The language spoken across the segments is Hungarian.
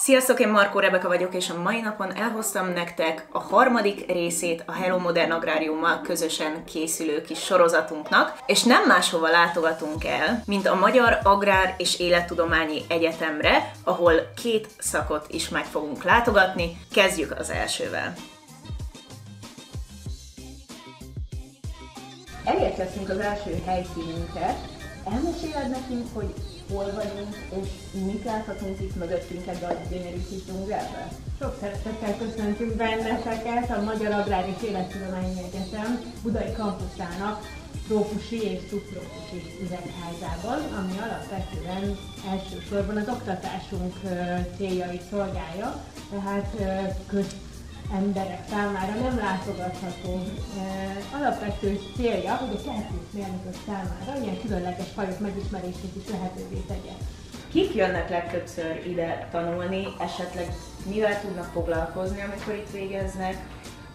Sziasztok, én Markó Rebeka vagyok, és a mai napon elhoztam nektek a harmadik részét a Hello Modern Agráriummal közösen készülő kis sorozatunknak, és nem máshova látogatunk el, mint a Magyar Agrár és Élettudományi Egyetemre, ahol két szakot is meg fogunk látogatni. Kezdjük az elsővel. Elérkeztünk az első helyszínünkre. Elmeséled nekünk, hogy hol vagyunk, és mit láthatunk itt mögöttünk ebbe a gyönyörű kis dzsungelbe? Sok szeretettel köszöntünk benneteket a Magyar Agrár és Élettudományi Egyetem Budai kampuszának trópusi és szubtrópusi üvegházában, ami alapvetően elsősorban az oktatásunk céljait szolgálja, tehát köz emberek számára nem látogatható. Alapvető célja, hogy a kertészmérnökök számára ilyen különleges fajok megismerését is lehetővé tegye. Kik jönnek legtöbbször ide tanulni, esetleg mivel tudnak foglalkozni, amikor itt végeznek?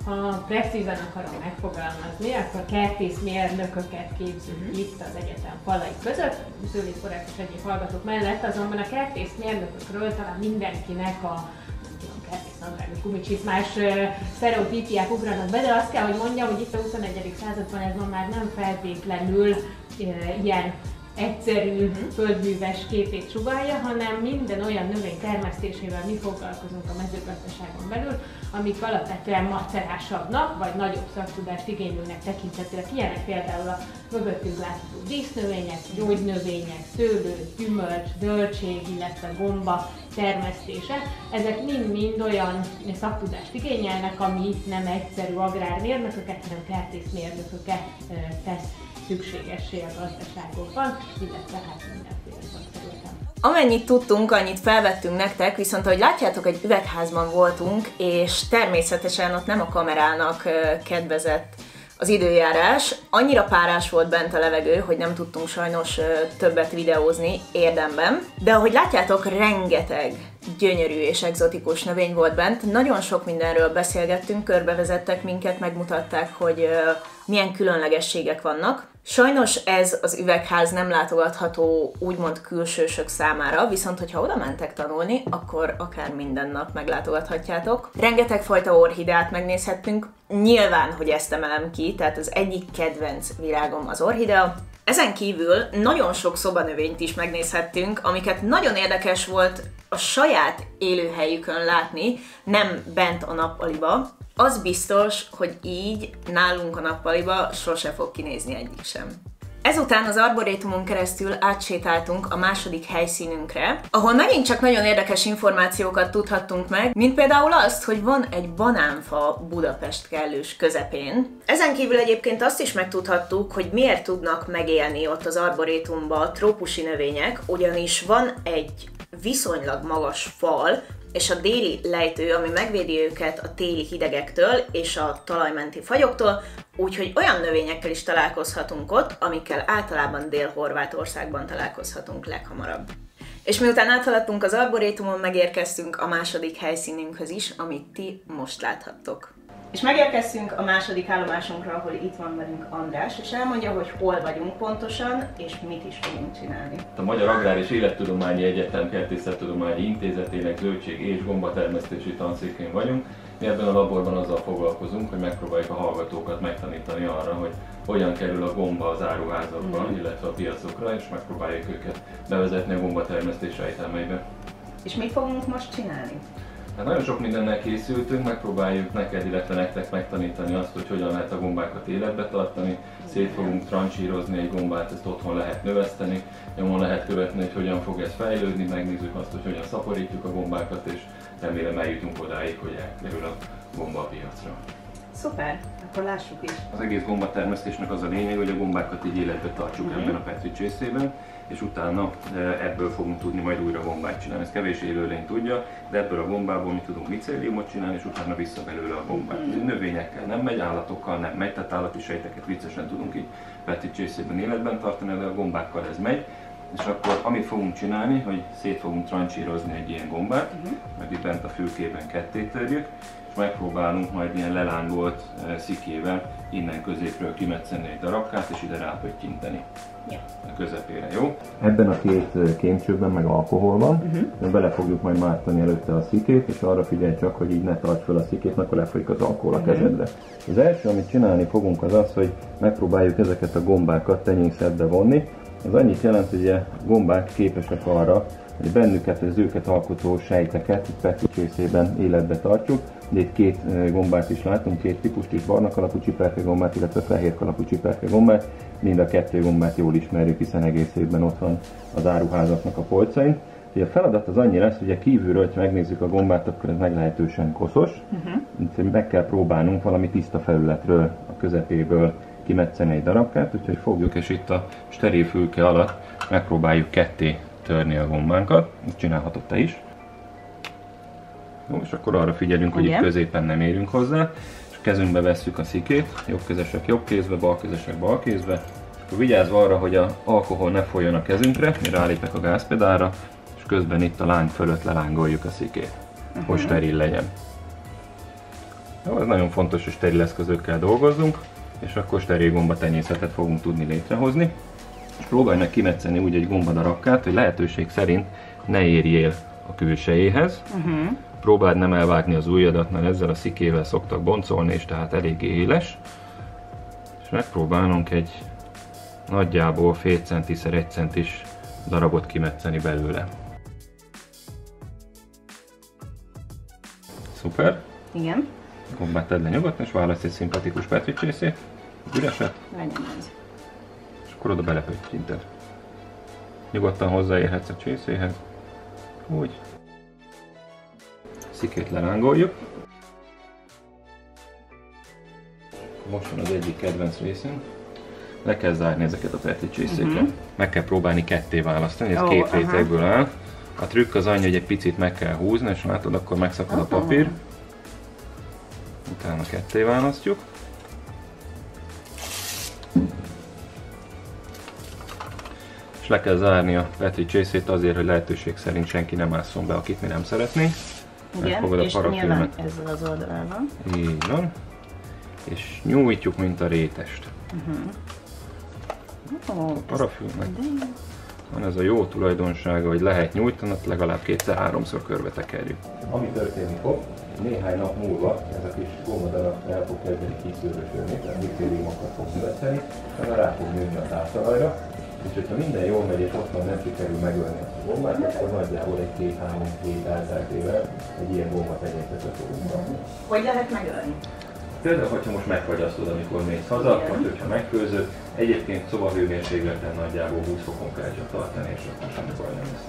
Ha precízen akarom megfogalmazni, akkor kertészmérnököket képzünk uh-huh. itt az egyetem falai között, szőlészkorák és egyéb hallgatók mellett, azonban a kertészmérnökökről talán mindenkinek a nadrágos gumicsizmás sztereotípiák ugranak be, de azt kell, hogy mondjam, hogy itt a 21. században ez ma már nem feltétlenül ilyen egyszerű uh-huh. földműves képét sugalja, hanem minden olyan növény termesztésével mi foglalkozunk a mezőgazdaságon belül, amik alapvetően macerásabbnak, vagy nagyobb szaktudást igénylőnek tekintetőek. Ilyenek például a mögöttünk látható dísznövények, gyógynövények, szőlő, gyümölcs, zöldség, illetve gomba termesztése. Ezek mind-mind olyan szaktudást igényelnek, ami nem egyszerű agrármérnököket, hanem kertészmérnököket tesz szükségessé a gazdaságokban, illetve hát mindenféle szakterületen. Amennyit tudtunk, annyit felvettünk nektek, viszont ahogy látjátok, egy üvegházban voltunk, és természetesen ott nem a kamerának kedvezett az időjárás. Annyira párás volt bent a levegő, hogy nem tudtunk sajnos többet videózni érdemben. De ahogy látjátok, rengeteg gyönyörű és egzotikus növény volt bent. Nagyon sok mindenről beszélgettünk, körbevezettek minket, megmutatták, hogy milyen különlegességek vannak. Sajnos ez az üvegház nem látogatható úgymond külsősök számára, viszont hogyha oda mentek tanulni, akkor akár minden nap meglátogathatjátok. Rengeteg fajta orhideát megnézhettünk, nyilván, hogy ezt emelem ki, tehát az egyik kedvenc virágom az orhidea, ezen kívül nagyon sok szobanövényt is megnézhettünk, amiket nagyon érdekes volt a saját élőhelyükön látni, nem bent a nappaliba. Az biztos, hogy így nálunk a nappaliba sose fog kinézni egyik sem. Ezután az arborétumon keresztül átsétáltunk a második helyszínünkre, ahol megint csak nagyon érdekes információkat tudhattunk meg, mint például azt, hogy van egy banánfa Budapest kellős közepén. Ezen kívül egyébként azt is megtudhattuk, hogy miért tudnak megélni ott az arborétumban trópusi növények, ugyanis van egy viszonylag magas fal, és a déli lejtő, ami megvédi őket a téli hidegektől és a talajmenti fagyoktól, úgyhogy olyan növényekkel is találkozhatunk ott, amikkel általában Dél-Horvátországban találkozhatunk leghamarabb. És miután áthaladtunk az arborétumon, megérkeztünk a második helyszínünkhöz is, amit ti most láthattok. És megérkeztünk a második állomásunkra, ahol itt van velünk András, és elmondja, hogy hol vagyunk pontosan, és mit is fogunk csinálni. A Magyar Agrár és Élettudományi Egyetem Kertészettudományi Intézetének zöldség és gombatermesztési tanszékén vagyunk. Mi ebben a laborban azzal foglalkozunk, hogy megpróbáljuk a hallgatókat megtanítani arra, hogy hogyan kerül a gomba az áruházakban, mm. illetve a piacokra, és megpróbáljuk őket bevezetni a gombatermesztés rejtelmeibe. És mit fogunk most csinálni? Hát nagyon sok mindennel készültünk, megpróbáljuk neked, illetve nektek megtanítani azt, hogy hogyan lehet a gombákat életbe tartani. Szét fogunk trancsírozni egy gombát, ezt otthon lehet növeszteni, nyomon lehet követni, hogy hogyan fog ez fejlődni, megnézzük azt, hogy hogyan szaporítjuk a gombákat, és remélem eljutunk odáig, hogy elkerül a gomba a piacra. Szuper, akkor lássuk is. Az egész gombatermesztésnek az a lényeg, hogy a gombákat így életbe tartsuk mm-hmm. ebben a petri csészében, és utána e, ebből fogunk tudni majd újra gombát csinálni. Ez kevés élőlény tudja, de ebből a gombából mi tudunk micéliumot csinálni, és utána vissza belőle a gombát. Mm. Növényekkel nem megy, állatokkal nem megy, tehát állati sejteket viccesen tudunk így petri csészében életben tartani, de a gombákkal ez megy. És akkor amit fogunk csinálni, hogy szét fogunk trancsírozni egy ilyen gombát, uh-huh. meg itt bent a fülkében ketté törjük, és megpróbálunk majd ilyen lelángolt eh, szikével innen középről kimetszeni egy darabkát, és ide rápöttyinteni Ja. a közepére, jó? Ebben a két kémcsőben meg alkohol van, uh-huh. bele fogjuk majd mártani előtte a szikét, és arra figyelj csak, hogy így ne tarts fel a szikét, mert akkor lefolyik az alkohol a kezedre. Az első, amit csinálni fogunk, az az, hogy megpróbáljuk ezeket a gombákat tenyészetbe vonni. Ez annyit jelent, hogy a gombák képesek arra, hogy bennüket, az őket alkotó sejteket itt Petri csészében életbe tartjuk. De itt két gombát is látunk, két típust is, barna kalapú gombát, illetve fehér kalapú gombát. Mind a kettő gombát jól ismerjük, hiszen egész évben ott van az áruházaknak a polcain. Ugye a feladat az annyi lesz, hogy a kívülről, ha megnézzük a gombát, akkor ez meglehetősen koszos. Uh-huh. Meg kell próbálnunk valami tiszta felületről, a közepéből kimetszeni egy darabkát, úgyhogy fogjuk, és itt a steril fülke alatt megpróbáljuk ketté törni a gombánkat. Ezt csinálhatod te is. Jó, és akkor arra figyelünk, hogy itt középen nem érünk hozzá, és kezünkbe vesszük a szikét, jobbkezesek jobb kézbe, balkezesek bal kézbe, és akkor vigyázva arra, hogy a alkohol ne folyjon a kezünkre, mi rálépek a gázpedálra, és közben itt a láng fölött lelángoljuk a szikét, uh-huh. hogy steril legyen. Jó, ez nagyon fontos, hogy steril eszközökkel dolgozzunk, és akkor steril gombatenyészetet fogunk tudni létrehozni. És próbálj meg kimetszeni úgy egy gombadarabkát, hogy lehetőség szerint ne érjél a külsejéhez. Uh-huh. Próbáld nem elvágni az ujjadat, mert ezzel a szikével szoktak boncolni, és tehát eléggé éles. És megpróbálunk egy nagyjából fél centiszer egy centis darabot kimetszeni belőle. Szuper! Igen, Gombát tedd le nyugodtan, és válasz egy szimpatikus petricsészét, üreset, legyen ez. és akkor oda belepöttyinted. Nyugodtan hozzáérhetsz a csészéhez. Úgy. Szikét lerángoljuk. Most van az egyik kedvenc részünk. Le kell zárni ezeket a petri csészéket. Uh-huh. Meg kell próbálni ketté választani, ez Ó, két rétegből áll. A trükk az annyi, hogy egy picit meg kell húzni, és látod, akkor megszakad a papír. Utána ketté választjuk. És le kell zárni a Petri csészét azért, hogy lehetőség szerint senki nem ásszon be, akit mi nem szeretnénk. Igen, Megfogod a és nyilván ezzel az oldalával. Így van. És nyújtjuk, mint a rétest. Ó, A jó. van ez a jó tulajdonsága, hogy lehet nyújtani, legalább kétszer-háromszor körbe tekerjük. Ami történik fog, néhány nap múlva ez a kis gomodarab el fog kezdeni kiszőrösödni, tehát micéliumokat fog növeszteni, aztán rá fog nőni a táptalajra, és hogyha minden jól megy és otthon nem sikerül megölni a gombát, akkor nagyjából egy két-három hét elteltével egy ilyen gomba tenyészetet fogunk kapni. Hogy lehet megölni? Például, hogyha most megfagyasztod, amikor mész haza, Igen. vagy hogyha megfőzöd, egyébként szobahőmérsékleten nagyjából 20 fokon kell csak tartani, és akkor semmi baj nem lesz.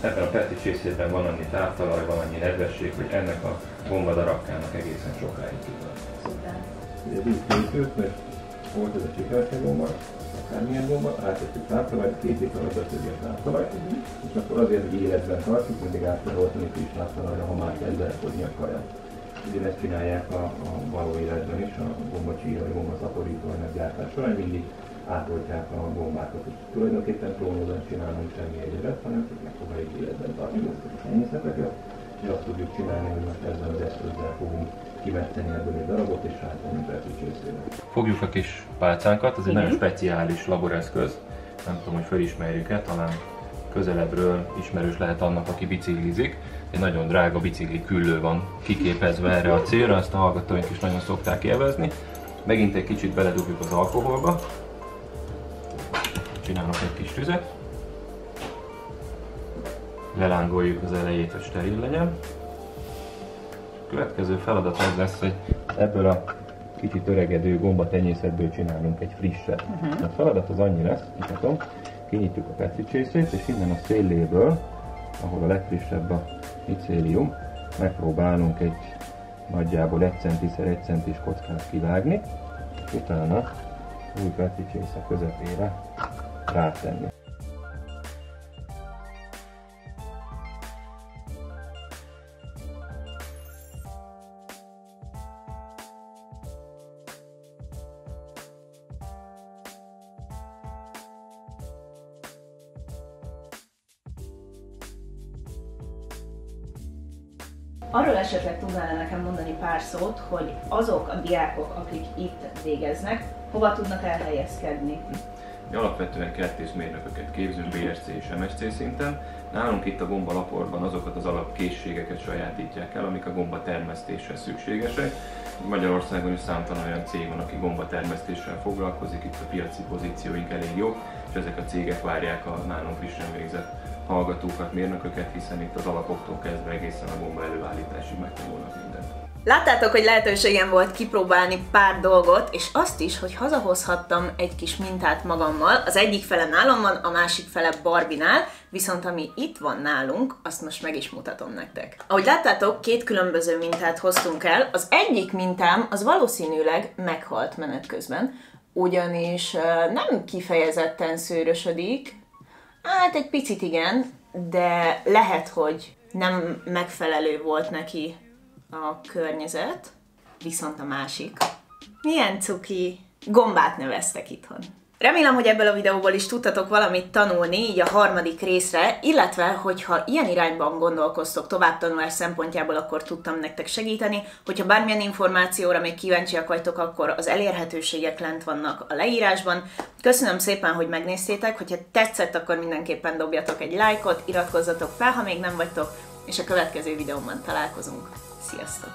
Ebben a Petri csészében van annyi táptalaj, van annyi nedvesség, hogy ennek a gombadarabkának egészen sokáig tud Szuper. Ugye úgy készült, mert volt ez a csikerke gomba, akármilyen gomba, áttettük táptalajt, két év alatt a táptalajt, és akkor azért, hogy életben tartjuk, mindig át kell oltani friss táptalajra, ha már kezd elfogyni a kaját. Ugyanezt csinálják a, a való életben is, a gombacsíra, vagy gombaszaporító anyag gyártás során mindig átoltják a gombákat. És tulajdonképpen klónozat csinálunk semmi egyebet, hanem csak megpróbáljuk életben tartani ezt a tenyészeteket, és azt tudjuk csinálni, hogy most ezzel az eszközzel fogunk kimetszeni ebből egy darabot, és rátenni Petri csészébe. Fogjuk a kis pálcánkat, ez egy nagyon speciális laboreszköz, nem tudom, hogy felismerjük-e, talán közelebbről ismerős lehet annak, aki biciklizik. Egy nagyon drága bicikli küllő van kiképezve erre a célra, ezt a hallgatóink is nagyon szokták élvezni. Megint egy kicsit beledugjuk az alkoholba. Csinálok egy kis tüzet. Lelángoljuk az elejét, hogy steril legyen. A következő feladat az lesz, hogy ebből a kicsit öregedő gombatenyészetből csinálunk egy frisset. Uh-huh. A feladat az annyi lesz, mutatom, kinyitjuk a petri csészét, és innen a széléből, ahol a legfrissebb a micélium, megpróbálunk egy nagyjából 1 centiszer 1 centis kockát kivágni, utána új petri csésze közepére rátenni. Arról esetleg tudnál nekem mondani pár szót, hogy azok a diákok, akik itt végeznek, hova tudnak elhelyezkedni? Mi alapvetően kertészmérnököket képzünk BSC és MSC szinten. Nálunk itt a gomba laporban azokat az alapkészségeket sajátítják el, amik a gomba termesztéshez szükségesek. Magyarországon is számtalan olyan cég van, aki gomba termesztéssel foglalkozik, itt a piaci pozícióink elég jók, és ezek a cégek várják a nálunk frissen végzett hallgatókat, mérnököket, hiszen itt az alapoktól kezdve egészen a gomba előállításig megtanulnak mindent. Láttátok, hogy lehetőségem volt kipróbálni pár dolgot, és azt is, hogy hazahozhattam egy kis mintát magammal. Az egyik fele nálam van, a másik fele Barbinál, viszont ami itt van nálunk, azt most meg is mutatom nektek. Ahogy láttátok, két különböző mintát hoztunk el. Az egyik mintám az valószínűleg meghalt menet közben, ugyanis nem kifejezetten szőrösödik, hát egy picit igen, de lehet, hogy nem megfelelő volt neki a környezet, viszont a másik. Milyen cuki! Gombát neveztek itthon. Remélem, hogy ebből a videóból is tudtatok valamit tanulni, így a harmadik részre, illetve, hogyha ilyen irányban gondolkoztok továbbtanulás szempontjából, akkor tudtam nektek segíteni. Hogyha bármilyen információra még kíváncsiak vagytok, akkor az elérhetőségek lent vannak a leírásban. Köszönöm szépen, hogy megnéztétek, hogyha tetszett, akkor mindenképpen dobjatok egy lájkot, iratkozzatok fel, ha még nem vagytok, és a következő videóban találkozunk. Sziasztok!